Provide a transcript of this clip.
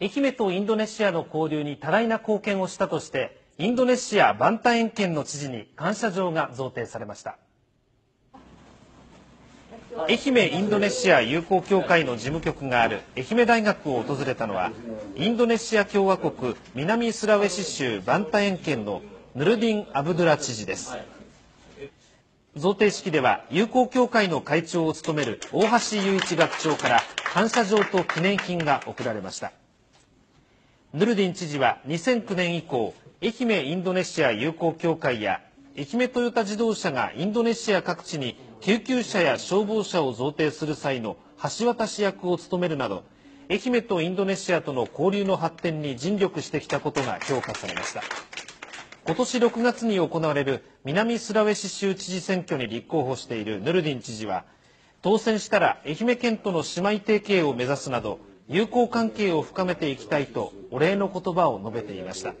愛媛とインドネシアの交流に多大な貢献をしたとしてインドネシアバンタエン県の知事に感謝状が贈呈されました。愛媛インドネシア友好協会の事務局がある愛媛大学を訪れたのはインドネシア共和国南スラウェシ州バンタエン県のヌルディン・アブドゥラ知事です。贈呈式では友好協会の会長を務める大橋雄一学長から感謝状と記念品が贈られました。ヌルディン知事は2009年以降愛媛インドネシア友好協会や愛媛トヨタ自動車がインドネシア各地に救急車や消防車を贈呈する際の橋渡し役を務めるなど愛媛とインドネシアとの交流の発展に尽力してきたことが評価されました。今年6月に行われる南スラウェシ州知事選挙に立候補しているヌルディン知事は当選したら愛媛県との姉妹提携を目指すなど友好関係を深めていきたいとお礼の言葉を述べていました。